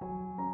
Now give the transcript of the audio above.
you